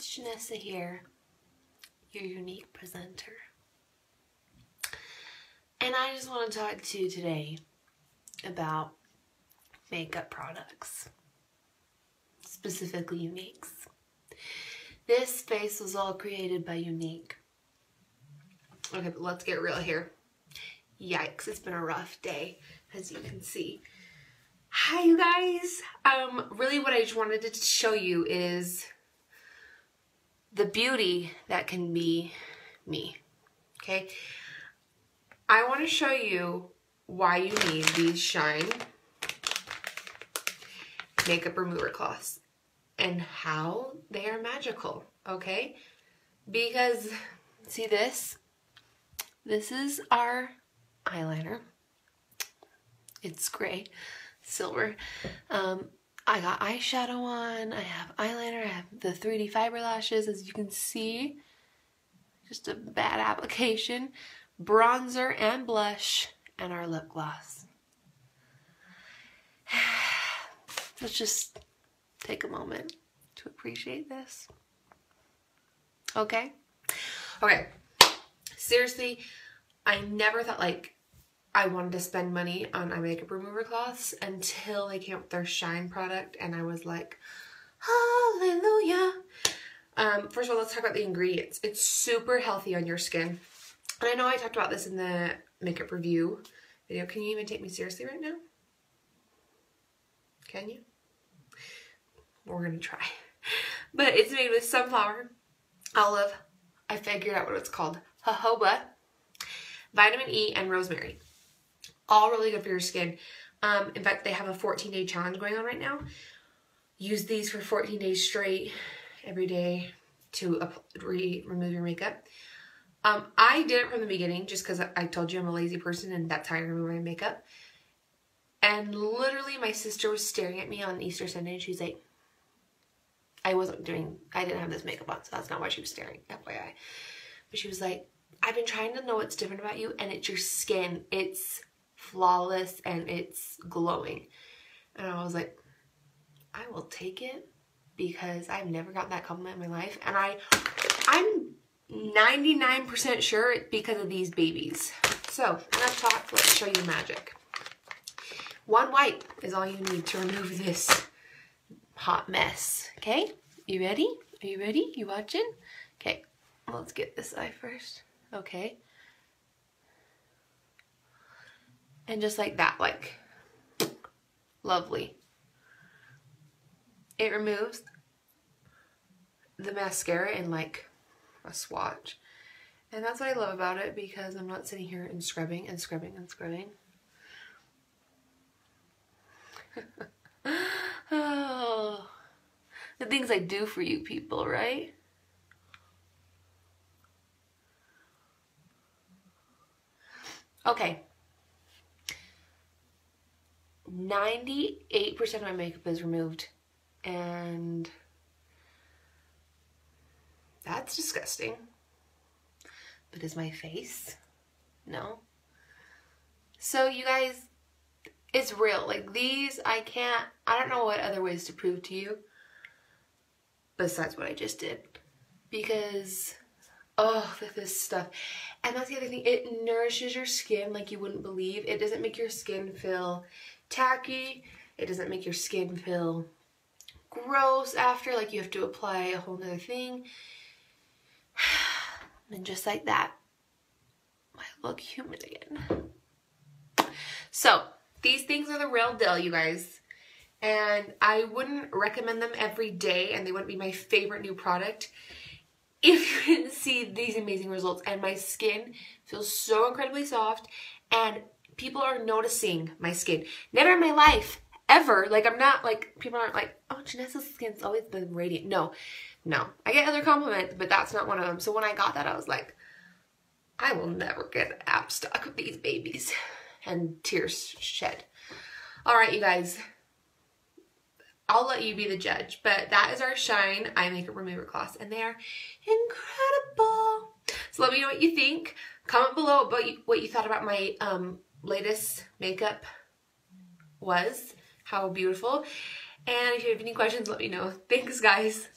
it's Jenessa here, your Younique presenter. And I just want to talk to you today about makeup products, specifically Younique's. This face was all created by Younique. Okay, but let's get real here. Yikes, it's been a rough day, as you can see. Hi, you guys. Um, really what I just wanted to show you is the beauty that can be me, okay? I want to show you why you need these Shine makeup remover cloths and how they are magical, okay? Because, see this? This is our eyeliner. It's gray silver. Um, I got eyeshadow on, I have eyeliner, I have the 3D fiber lashes as you can see. Just a bad application. Bronzer and blush and our lip gloss. Let's just take a moment to appreciate this. Okay? Okay. Seriously, I never thought like I wanted to spend money on eye makeup remover cloths until they came up with their Shine product and I was like, hallelujah. Um, first of all, let's talk about the ingredients. It's super healthy on your skin. And I know I talked about this in the makeup review video. Can you even take me seriously right now? Can you? We're to try. But it's made with sunflower, olive, I figured out what it's called, jojoba, vitamin E, and rosemary all really good for your skin. Um, in fact, they have a 14 day challenge going on right now. Use these for 14 days straight every day to re remove your makeup. Um, I did it from the beginning just because I told you I'm a lazy person and that's how I remove my makeup. And literally my sister was staring at me on Easter Sunday and she's like, I wasn't doing, I didn't have this makeup on, so that's not why she was staring, FYI. But she was like, I've been trying to know what's different about you and it's your skin. It's flawless and it's glowing. And I was like, I will take it because I've never gotten that compliment in my life. And I, I'm 99% sure it's because of these babies. So enough talk, let's show you magic. One wipe is all you need to remove this hot mess. Okay, you ready? Are you ready? You watching? Okay, let's get this eye first. Okay. And just like that, like, lovely. It removes the mascara in like a swatch. And that's what I love about it because I'm not sitting here and scrubbing and scrubbing and scrubbing. oh, the things I do for you people, right? Okay, 98% of my makeup is removed and that's disgusting. But is my face? No. So you guys, it's real. Like these, I can't, I don't know what other ways to prove to you besides what I just did. Because, oh, this stuff. And that's the other thing, it nourishes your skin like you wouldn't believe. It doesn't make your skin feel tacky. It doesn't make your skin feel gross after, like you have to apply a whole nother thing. And just like that, I look human again. So, these things are the real deal, you guys. And I wouldn't recommend them every day, and they wouldn't be my favorite new product if you didn't see these amazing results. And my skin feels so incredibly soft, and people are noticing my skin. Never in my life, ever. Like, I'm not like, people aren't like, oh, Jenessa's skin's always been radiant. No, no. I get other compliments, but that's not one of them. So when I got that, I was like, I will never get app stuck with these babies. And tears shed. All right, you guys. I'll let you be the judge, but that is our Shine Eye Makeup Remover Cloths, and they are incredible. So let me know what you think. Comment below about what you thought about my um, latest makeup was. How beautiful. And if you have any questions, let me know. Thanks, guys.